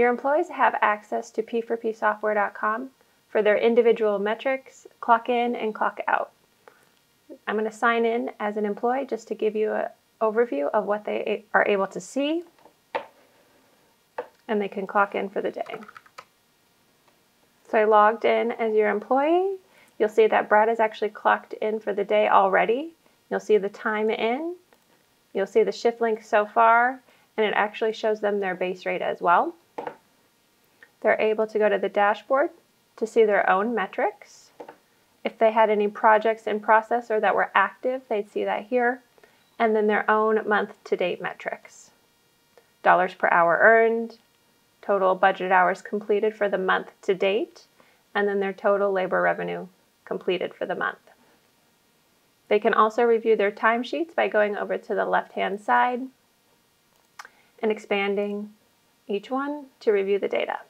Your employees have access to p4psoftware.com for their individual metrics, clock in and clock out. I'm going to sign in as an employee just to give you an overview of what they are able to see and they can clock in for the day. So I logged in as your employee. You'll see that Brad is actually clocked in for the day already. You'll see the time in. You'll see the shift link so far, and it actually shows them their base rate as well. They're able to go to the dashboard to see their own metrics. If they had any projects in process or that were active, they'd see that here. And then their own month-to-date metrics. Dollars per hour earned, total budget hours completed for the month to date, and then their total labor revenue completed for the month. They can also review their timesheets by going over to the left-hand side and expanding each one to review the data.